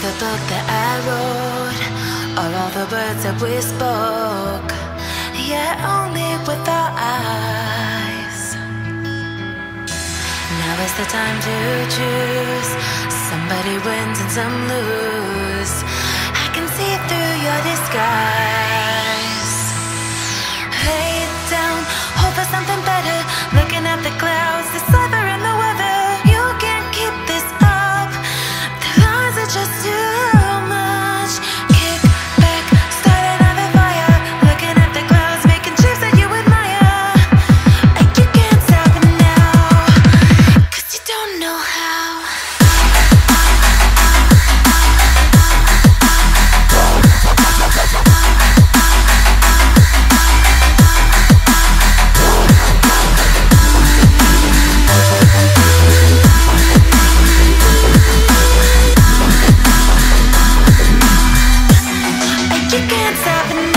book that I wrote, or all the words that we spoke, yet only with our eyes. Now is the time to choose. Somebody wins and some lose. I can see through your disguise. You can't stop.